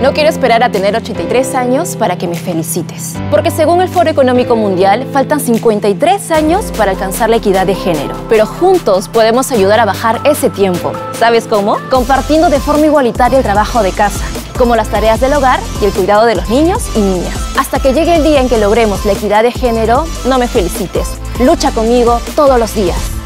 No quiero esperar a tener 83 años para que me felicites. Porque según el Foro Económico Mundial, faltan 53 años para alcanzar la equidad de género. Pero juntos podemos ayudar a bajar ese tiempo. ¿Sabes cómo? Compartiendo de forma igualitaria el trabajo de casa, como las tareas del hogar y el cuidado de los niños y niñas. Hasta que llegue el día en que logremos la equidad de género, no me felicites. Lucha conmigo todos los días.